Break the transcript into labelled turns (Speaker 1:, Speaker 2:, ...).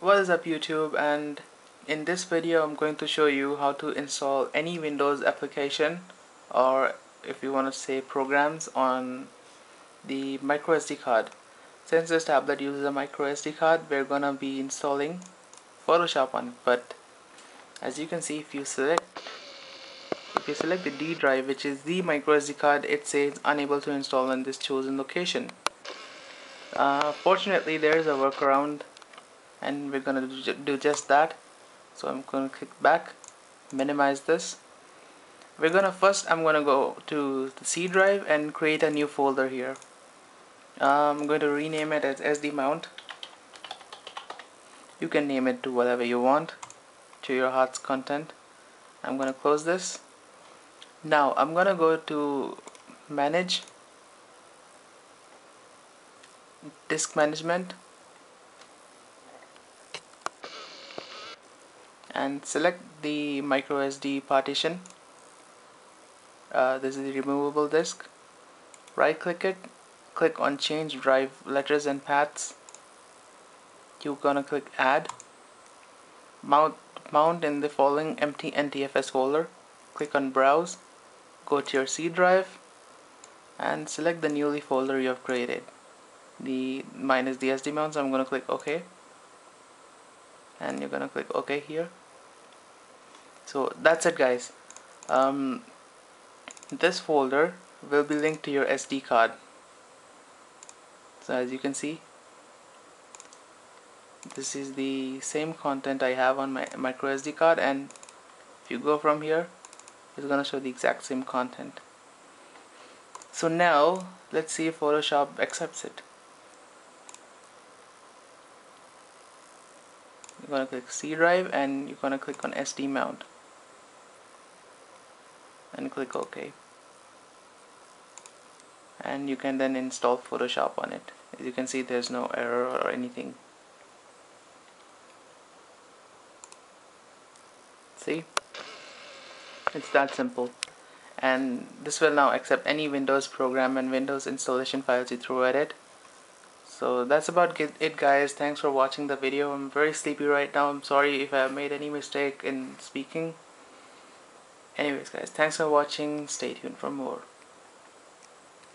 Speaker 1: what is up YouTube? And in this video I'm going to show you how to install any Windows application or if you want to say programs on the micro SD card. Since this tablet uses a micro SD card we're gonna be installing Photoshop on it. But as you can see if you select if you select the D drive which is the micro SD card it says unable to install in this chosen location. Uh, fortunately there is a workaround and we're gonna do just that. So I'm gonna click back minimize this. We're gonna first I'm gonna go to the C drive and create a new folder here. I'm going to rename it as SD mount. You can name it to whatever you want to your heart's content. I'm gonna close this. Now I'm gonna go to manage. Disk management and select the micro SD partition. Uh, this is the removable disk. Right click it. Click on change drive letters and paths. You're gonna click add. Mount mount in the following empty NTFS folder. Click on browse. Go to your C drive and select the newly folder you have created. The minus the SD mount so I'm gonna click OK and you're gonna click OK here so that's it guys. Um, this folder will be linked to your SD card. So as you can see this is the same content I have on my micro SD card and if you go from here it's gonna show the exact same content. So now let's see if Photoshop accepts it. You're gonna click C drive and you're gonna click on SD mount and click OK. And you can then install Photoshop on it. As you can see there's no error or anything. See? It's that simple. And this will now accept any Windows program and Windows installation files you throw at it. So that's about it guys. Thanks for watching the video. I'm very sleepy right now. I'm sorry if I made any mistake in speaking anyways guys thanks for watching. Stay tuned for more